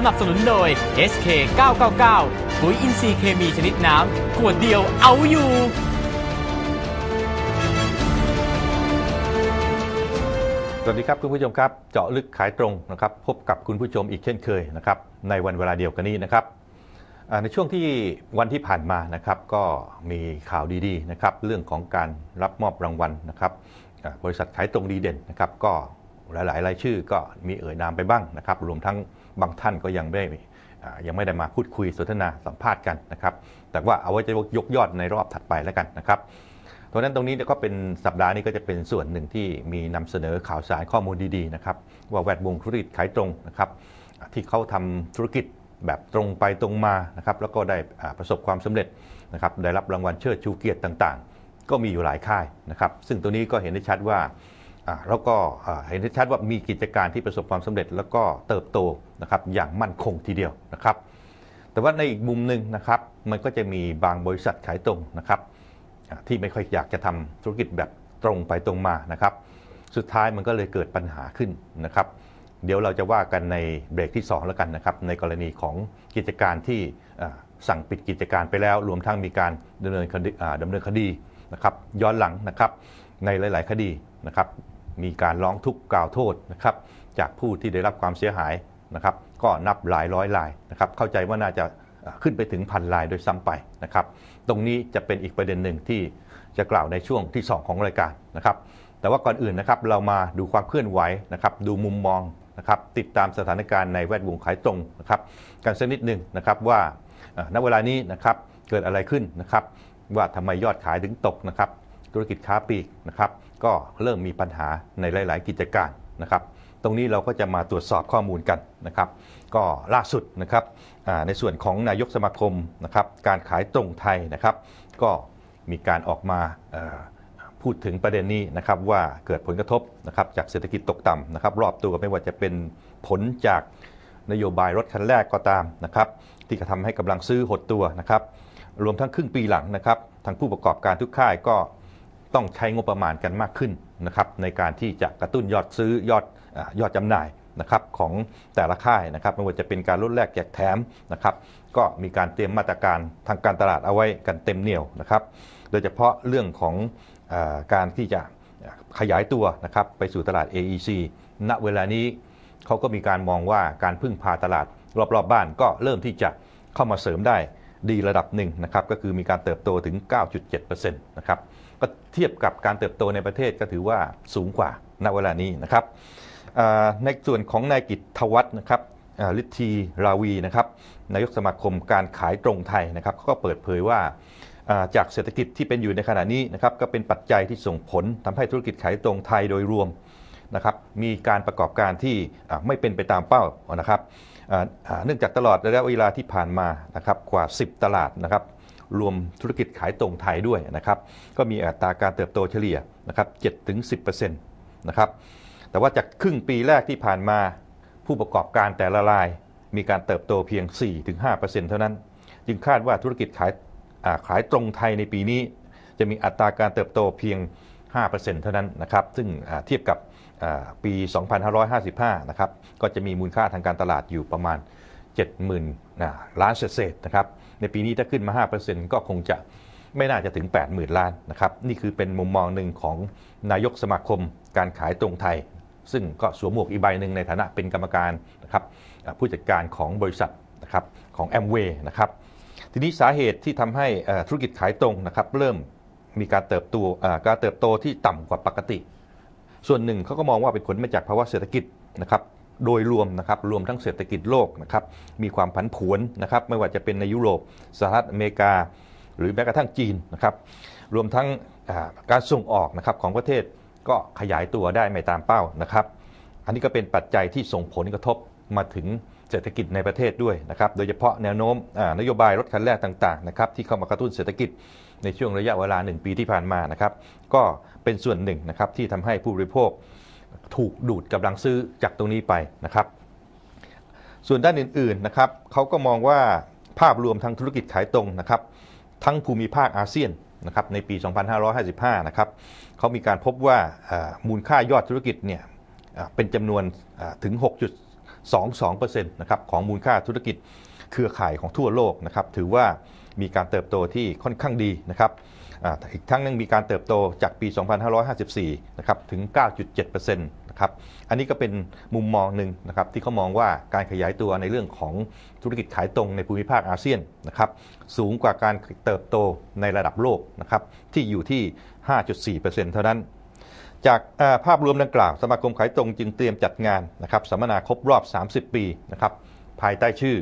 สนับสนุนโดย SK 999ปุ๋ยอินทรีย์เคมีชนิดน้ำขวดเดียวเอาอยู่สวัสดีครับคุณผู้ชมครับเจาะลึกขายตรงนะครับพบกับคุณผู้ชมอีกเช่นเคยนะครับในวันเวลาเดียวกันนี้นะครับในช่วงที่วันที่ผ่านมานะครับก็มีข่าวดีๆนะครับเรื่องของการรับมอบรางวัลนะครับบริษัทขายตรงดีเด่นนะครับก็หลายๆรายชื่อก็มีเอ่ยนามไปบ้างนะครับรวมทั้ง บางท่านก็ยังไม่ได้ยังไม่ได้มาพูดคุยสนทนาสัมภาษณ์กันนะครับ แต่ว่าเอาไว้จะยกยอดในรอบถัดไปแล้วกันนะครับเพราะฉะนั้นตรงนี้ก็เป็นสัปดาห์นี้ก็จะเป็นส่วนหนึ่งที่มีนำเสนอข่าวสารข้อมูลดีๆนะครับว่าแวดวงธุรกิจขายตรงนะครับที่เขาทำธุรกิจแบบตรงไปตรงมานะครับแล้วก็ได้ประสบความสำเร็จนะครับได้รับรางวัลเชิดชูเกียรติต่างๆ ก็มีอยู่หลายค่ายนะครับซึ่งตัวนี้ก็เห็นได้ชัดว่า แล้วก็เห็นได้ชัดว่ามีกิจการที่ประสบความสำเร็จ แล้วก็เติบโตนะครับอย่างมั่นคงทีเดียวนะครับ แต่ว่าในอีกมุมหนึ่งนะครับ มันก็จะมีบางบริษัทขายตรงนะครับ ที่ไม่ค่อยอยากจะทำธุรกิจแบบตรงไปตรงมานะครับ สุดท้ายมันก็เลยเกิดปัญหาขึ้นนะครับ เดี๋ยวเราจะว่ากันในเบรกที่ 2 แล้วกันนะครับ ในกรณีของกิจการที่สั่งปิดกิจการไปแล้ว รวมทั้งมีการดำเนินคดีอ่าดำเนินคดีนะครับ ย้อนหลังนะครับในหลาย ๆ คดีนะครับ มีการร้องทุกข์กล่าวโทษนะครับจากผู้ที่ได้รับความเสียหายนะครับ ก็นับหลายร้อยรายนะครับ เข้าใจว่าน่าจะขึ้นไปถึงพันลายโดยซ้ำไปนะครับ ตรงนี้จะเป็นอีกประเด็นหนึ่งที่จะกล่าวในช่วงที่ 2 ของรายการนะครับ แต่ว่าก่อนอื่นนะครับเรามาดูความเคลื่อนไหวนะครับ ดูมุมมองนะครับ ติดตามสถานการณ์ในแวดวงขายตรงนะครับ กันสักนิดหนึ่งนะครับว่าณเวลานี้นะครับเกิดอะไรขึ้นนะครับ ว่าทำไมยอดขายถึงตกนะครับ ธุรกิจค้าปลีกนะครับ ก็เริ่มมีปัญหาในหลาย ๆ กิจการนะครับ ตรงนี้เราก็จะมาตรวจสอบข้อมูลกันนะครับ ก็ล่าสุดนะครับในส่วนของนายกสมาคมนะครับการขายตรงไทยนะครับ ก็มีการออกมาพูดถึงประเด็นนี้นะครับว่าเกิดผลกระทบนะครับจากเศรษฐกิจตกต่ำนะครับ รอบตัวไม่ว่าจะเป็นผลจากนโยบายรถคันแรกก็ตามนะครับที่กระทำให้กำลังซื้อหดตัวนะครับรวมทั้งครึ่งปีหลังนะครับทางผู้ประกอบการทุกค่ายก็ ต้องใช้งบประมาณกันมากขึ้นนะครับในการที่จะกระตุ้นยอดซื้อยอดอยอดจำหน่ายนะครับของแต่ละค่ายนะครับไม่ว่าจะเป็นการลดแลกแจกแถมนะครับก็มีการเตรียมมาตรการทางการตลาดเอาไว้กันเต็มเหนียวนะครับ โดยเฉพาะเรื่องของอการที่จะขยายตัวนะครับไปสู่ตลาด AEC ณเวลานี้เขาก็มีการมองว่าการพึ่งพาตลาดรอบๆบบ้านก็เริ่มที่จะเข้ามาเสริมได้ดีระดับหนึ่งนะครับก็คือมีการเติบโตถึง 9.7%นะครับ ก็เทียบกับการเติบโตในประเทศก็ถือว่าสูงกว่าณเวลานี้นะครับในส่วนของนายกิตทวัฒนะครับอ่าฤทธีราวีนะครับนายกสมาคมการขายตรงไทยนะครับเขาก็เปิดเผยว่าจากเศรษฐกิจที่เป็นอยู่ในขณะนี้นะครับก็เป็นปัจจัยที่ส่งผลทำให้ธุรกิจขายตรงไทยโดยรวมนะครับมีการประกอบการที่ไม่เป็นไปตามเป้านะครับเนื่องจากตลอดระยะเวลาที่ผ่านมานะครับกว่า 10 ตลาดนะครับ รวมธุรกิจขายตรงไทยด้วยนะครับก็มีอัตราการเติบโตเฉลี่ยนะครับ7-10%นะครับแต่ว่าจากครึ่งปีแรกที่ผ่านมาผู้ประกอบการแต่ละรายมีการเติบโตเพียง 4-5%เท่านั้น จึงคาดว่าธุรกิจขายขายตรงไทยในปีนี้ จะมีอัตราการเติบโตเพียง 5%เท่านั้นนะครับ ซึ่งเทียบกับอ่าปี 2555 นะครับ ก็จะมีมูลค่าทางการตลาดอยู่ประมาณ 70,000นล้านเศษนะครับ ในปีนี้ถ้าขึ้นมา 5%ก็คงจะไม่น่าจะถึง 80,000 ล้านนะครับ นี่คือเป็นมุมมองหนึ่งของนายกสมาคมการขายตรงไทย ซึ่งก็สวมหมวกอีกใบหนึ่งในฐานะเป็นกรรมการนะครับผู้จัดการของบริษัทนะครับของแอมเวย์นะครับทีนี้สาเหตุที่ทำให้ธุรกิจขายตรงนะครับเริ่มมีการเติบโตการเติบโตที่ต่ำกว่าปกติ ส่วนหนึ่งเขาก็มองว่าเป็นผลมาจากภาวะเศรษฐกิจนะครับ โดยรวมนะครับรวมทั้งเศรษฐกิจโลกนะครับมีความผันผวนนะครับไม่ว่าจะเป็นในยุโรปสหรัฐอเมริกา หรือแม้กระทั่งจีนนะครับรวมทั้งการส่งออกนะครับของประเทศก็ขยายตัวได้ไม่ตามเป้านะครับ อันนี้ก็เป็นปัจจัยที่ส่งผลกระทบมาถึงเศรษฐกิจในประเทศด้วยนะครับ โดยเฉพาะแนวโน้มนโยบายรถคันแรกต่างๆนะครับที่เข้ามากระตุ้นเศรษฐกิจในช่วงระยะเวลา 1 ปีที่ผ่านมานะครับ ก็เป็นส่วนหนึ่งนะครับที่ทำให้ผู้บริโภค ถูกดูดกำลังซื้อจากตรงนี้ไปนะครับ ส่วนด้านอื่นๆนะครับเขาก็มองว่าภาพรวมทางธุรกิจขายตรงนะครับ ทั้งภูมิภาคอาเซียนนะครับในปี 2555 นะครับเขามีการพบว่ามูลค่ายอดธุรกิจเนี่ยเป็นจำนวนถึง 6.22%นะครับของมูลค่าธุรกิจเครือข่ายของทั่วโลกนะครับ ถือว่ามีการเติบโตที่ค่อนข้างดีนะครับ อีกทั้งยังมีการเติบโตจากปี 2554 นะครับ ถึง 9.7%นะครับ อันนี้ก็เป็นมุมมองหนึ่งนะครับ ที่เขามองว่าการขยายตัวในเรื่องของธุรกิจขายตรงในภูมิภาคอาเซียนนะครับ สูงกว่าการเติบโตในระดับโลกนะครับ ที่อยู่ที่ 5.4%เท่านั้นจากาภาพรวมดังกล่าวสมาคมขายตรงจึงเตรียมจัดงานนะครับสัมมนาครบรอบ 30 ปีนะครับภายใต้ชื่อ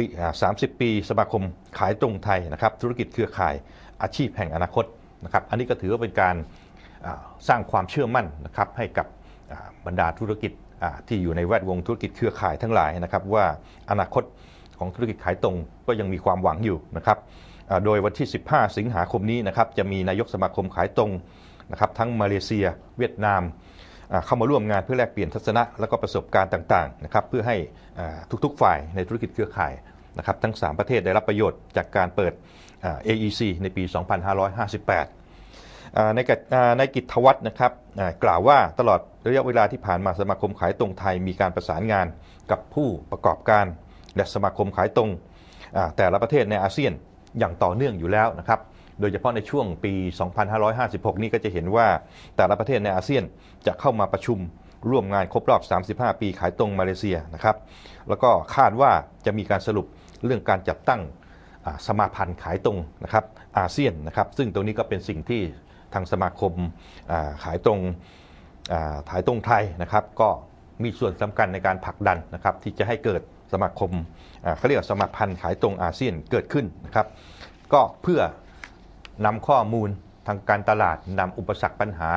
ปี30 ปี สมาคมขายตรงไทยนะครับธุรกิจเครือข่ายอาชีพแห่งอนาคตนะครับอันนี้ก็ถือว่าเป็นการสร้างความเชื่อมั่นนะครับให้กับบรรดาธุรกิจที่อยู่ในแวดวงธุรกิจเครือข่ายทั้งหลายนะครับว่าอนาคตของธุรกิจขายตรงก็ยังมีความหวังอยู่นะครับโดยวันที่ 15 สิงหาคมนี้นะครับจะมีนายกสมาคมขายตรงนะครับทั้งมาเลเซีย เวียดนามเข้ามาร่วมงานเพื่อแลกเปลี่ยนทัศนะและก็ประสบการณ์ต่างๆนะครับเพื่อให้ทุกๆฝ่ายในธุรกิจเครือข่าย นะครับทั้ง 3 ประเทศได้รับประโยชน์จากการเปิด AEC ในปี 2558 ในกิจอ่าในกิจทวัฒน์นะครับกล่าวว่าตลอดระยะเวลาที่ผ่านมาสมาคมขายตรงไทยมีการประสานงานกับผู้ประกอบการ และสมาคมขายตรงแต่ละประเทศในอาเซียนอย่างต่อเนื่องอยู่แล้วนะครับโดยเฉพาะในช่วงปี 2556 นี้ก็จะเห็นว่าแต่ละประเทศในอาเซียนจะเข้ามาประชุมร่วมงานครบรอบ 35 ปีขายตรงมาเลเซียนะครับ แล้วก็คาดว่าจะมีการสรุป เรื่องการจัดตั้งสมาพันธ์ขายตรงนะครับอาเซียนนะครับ ซึ่งตรงนี้ก็เป็นสิ่งที่ทางสมาคมาขายตรงาขายตรงไทยนะครับ ก็มีส่วนสำคัญในการผลักดันนะครับ ที่จะให้เกิดสมาคมเขาเรียกสมาพันธ์ขายตรงอาเซียนเกิดขึ้นนะครับ ก็เพื่อนำข้อมูลทางการตลาดนำอุปสรรคปัญหา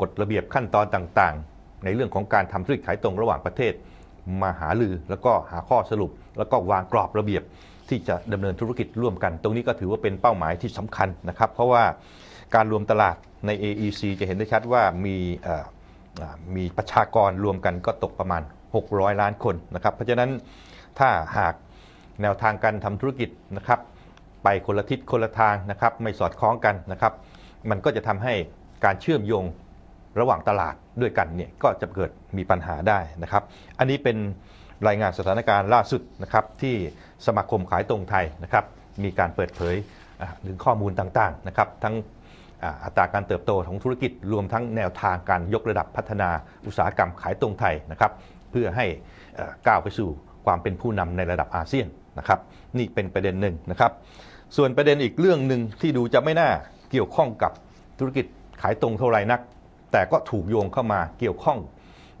กฎระเบียบขั้นตอนต่างๆ ในเรื่องของการทำธุรกิจขายตรงระหว่างประเทศ มาหาลือ แล้วก็หาข้อสรุป แล้วก็วางกรอบระเบียบที่จะดำเนินธุรกิจร่วมกัน ตรงนี้ก็ถือว่าเป็นเป้าหมายที่สำคัญนะครับ เพราะว่าการรวมตลาดใน AEC จะเห็นได้ชัดว่ามีมีประชากรรวมกันก็ตกประมาณ 600 ล้านคนนะครับ เพราะฉะนั้นถ้าหากแนวทางการทำธุรกิจนะครับ ไปคนละทิศคนละทางนะครับ ไม่สอดคล้องกันนะครับ มันก็จะทำให้การเชื่อมโยง ระหว่างตลาดด้วยกันเนี่ยก็จะเกิดมีปัญหาได้นะครับ อันนี้เป็นรายงานสถานการณ์ล่าสุดนะครับที่สมาคมขายตรงไทยนะครับมีการเปิดเผยถึงข้อมูลต่างๆนะครับทั้งอัตราการเติบโตของธุรกิจรวมทั้งแนวทางการยกระดับพัฒนาอุตสาหกรรมขายตรงไทยนะครับเพื่อให้ก้าวไปสู่ความเป็นผู้นำในระดับอาเซียนนะครับนี่เป็นประเด็นหนึ่งนะครับ ส่วนประเด็นอีกเรื่องหนึ่งที่ดูจะไม่น่าเกี่ยวข้องกับธุรกิจขายตรงเท่าไรนัก แต่ก็ถูกโยงเข้ามาเกี่ยวข้อง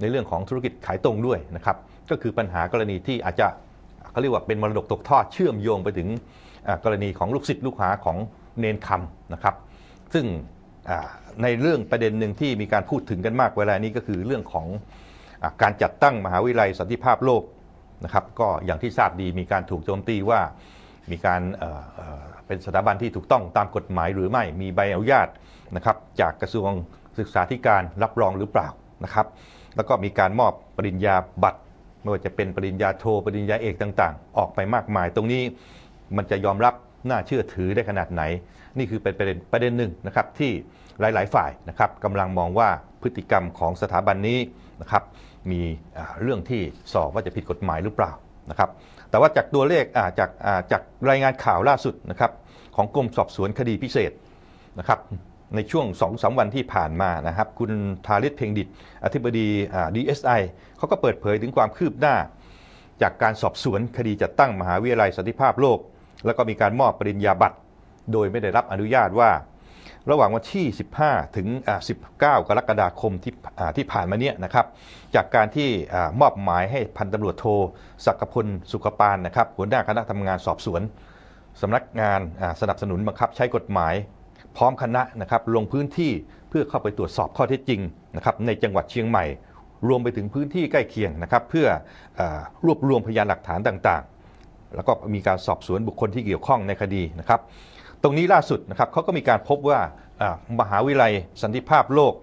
ในเรื่องของธุรกิจขายตรงด้วยนะครับก็คือปัญหากรณีที่อาจจะเขาเรียกว่าเป็นมรดกตกทอดเชื่อมโยงไปถึงกรณีของลูกศิษย์ลูกหาของเนนคำนะครับ ซึ่งในเรื่องประเด็นหนึ่งที่มีการพูดถึงกันมากเวลานี้ก็คือเรื่องของอการจัดตั้งมหาวิทยาลัยสันติภาพโลกนะครับก็อย่างที่ทราบดีมีการถูกโจมตีว่ามีการเเป็นสถาบันที่ถูกต้องตามกฎหมายหรือไม่มีใบอนุญาตนะครับจากกระทรวง ศึกษาธิการรับรองหรือเปล่านะครับแล้วก็มีการมอบปริญญาบัตร ไม่ว่าจะเป็นปริญญาโทปริญญาเอกต่างๆ ออกไปมากมาย ตรงนี้มันจะยอมรับน่าเชื่อถือได้ขนาดไหน นี่คือเป็นประเด็นประเด็นหนึ่งนะครับที่หลายๆ ฝ่ายนะครับกำลังมองว่าพฤติกรรมของสถาบันนี้นะครับมีเรื่องที่สอบว่าจะผิดกฎหมายหรือเปล่านะครับแต่ว่าจากตัวเลขจากจากรายงานข่าวล่าสุดนะครับของกรมสอบสวนคดีพิเศษนะครับ ในช่วง2อสวันที่ผ่านมานะครับ คุณทาริศเพ็งดิต อธิบดีอ่า DSI เขาก็เปิดเผยถึงความคืบหน้า จากการสอบสวนคดีจัดตั้งมหาวิทยาลัยสันติภาพโลก แล้วก็มีการมอบปริญญาบัตรโดยไม่ได้รับอนุญาตว่า ระหว่างวันที่ 15 ถึง 19 กรกฎาคมที่ที่ผ่านมาเนี่ยนะครับ จากการที่มอบหมายให้พันตำรวจโทศักพลสุขปานนะครับหัวหน้าคณะทำงานสอบสวนสำนักงานสนับสนุนบังคับใช้กฎหมาย พร้อมคณะนะครับลงพื้นที่เพื่อเข้าไปตรวจสอบข้อเท็จจริงนะครับในจังหวัดเชียงใหม่ รวมไปถึงพื้นที่ใกล้เคียงนะครับ เพื่ออรวบรวมพยานหลักฐานต่างๆ แล้วก็มีการสอบสวนบุคคลที่เกี่ยวข้องในคดีนะครับ ตรงนี้ล่าสุดนะครับเขาก็มีการพบว่ามหาวิทยาลัยสันติภาพโลก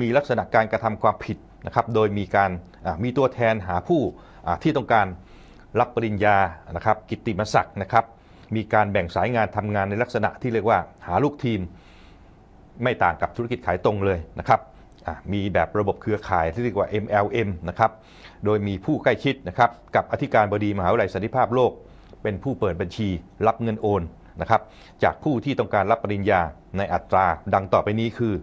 มีลักษณะการกระทำความผิดนะครับโดยมีการมีตัวแทนหาผู้ที่ต้องการรับปริญญานะครับกิตติมศักดิ์นะครับ มีการแบ่งสายงานทำงานในลักษณะที่เรียกว่าหาลูกทีม ไม่ต่างกับธุรกิจขายตรงเลยนะครับมีแบบระบบเครือข่ายที่เรียกว่า MLM นะครับ โดยมีผู้ใกล้ชิดนะครับกับอธิการบดีมหาวิทยาลัยสันติภาพโลก เป็นผู้เปิดบัญชีรับเงินโอนนะครับจากผู้ที่ต้องการรับปริญญาในอัตราดังต่อไปนี้คือ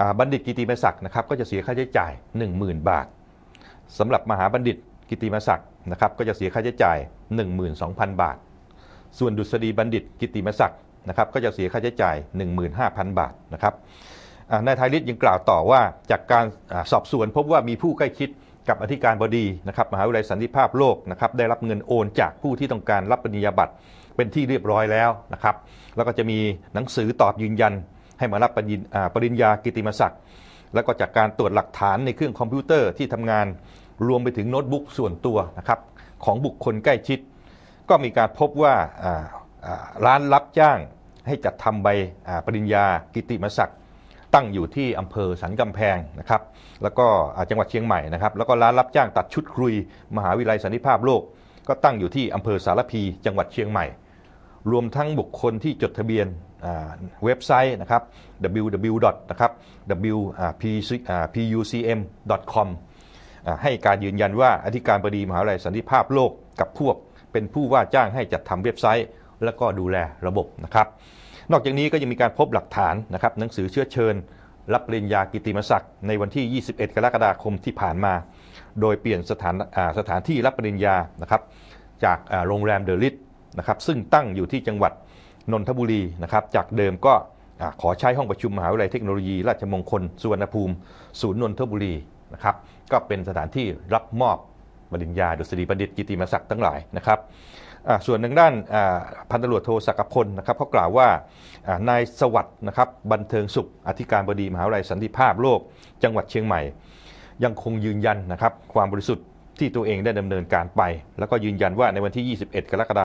อบัณฑิตกิติมศักดิ์นะครับก็จะเสียค่าใช้จ่าย 10,000 บาทสำหรับมหาบัณฑิตกิติมศักดิ์นะครับก็จะเสียค่าใช้จ่าย 12,000 บาท ส่วนดุษฎีบัณฑิตกิติมศักดิ์นะครับก็จะเสียค่าใช้จ่าย 15,000 บาทนะครับนายไทยฤทธิ์ยังกล่าวต่อว่าจากการอสอบสวนพบว่ามีผู้ใกล้ชิดกับอธิการบดีนะครับมหาวิทยาลัยสันติภาพโลกนะครับได้รับเงินโอนจากผู้ที่ต้องการรับปริญญาบัตรเป็นที่เรียบร้อยแล้วนะครับแล้วก็จะมีหนังสือตอบยืนยัน ให้มารับปริญปริญญากิติมศักดิ์แล้วก็จากการตรวจหลักฐานในเครื่องคอมพิวเตอร์ที่ทำงานรวมไปถึงโน้ตบุ๊กส่วนตัวนะครับของบุคคลใกล้ชิด ก็มีการพบว่าร้านรับจ้างให้จัดทำใบปริญญากิติมศักดิ์ตั้งอยู่ที่อำเภอสันกำแพงนะครับ แล้วก็จังหวัดเชียงใหม่นะครับ แล้วก็ร้านรับจ้างตัดชุดครุย มหาวิทยาลัยสันติภาพโลก ก็ตั้งอยู่ที่อำเภอสารพีจังหวัดเชียงใหม่ รวมทั้งบุคคลที่จดทะเบียนเว็บไซต์นะครับ www. นะครับ pucm.com ให้การยืนยันว่าอธิการบดีมหาวิทยาลัยสันติภาพโลกกับพวก เป็นผู้ว่าจ้างให้จัดทำเว็บไซต์ แล้วก็ดูแลระบบนะครับ นอกจากนี้ก็ยังมีการพบหลักฐานนะครับหนังสือเชื้อเชิญ รับปริญญากิติมศักดิ์ในวันที่ 21 กรกฎาคมที่ผ่านมา โดยเปลี่ยนสถานสถานที่รับปริญญานะครับจากโรงแรมเดลิทนะครับซึ่งตั้งอยู่ที่จังหวัดนนทบุรีนะครับจากเดิมก็ขอใช้ห้องประชุมมหาวิทยาลัยเทคโนโลยี ราชมงคลสุวรรณภูมิ ศูนย์นนทบุรีนะครับก็เป็นสถานที่รับมอบ ปริญญาดุษฎีบัณฑิตกิติมศักดิ์ทั้งหลายนะครับส่วนทางด้านพันตำรวจโทสักพลนะครับเขากล่าวว่านายสวัสด์นะครับบันเทิงสุขอธิการบดีมหาวิทยาลัยสันติภาพโลก จังหวัดเชียงใหม่ ยังคงยืนยันนะครับความบริสุทธิ์ที่ตัวเองได้ดำเนินการไป แล้วก็ยืนยันว่าในวันที่ 21 กรกฎาคม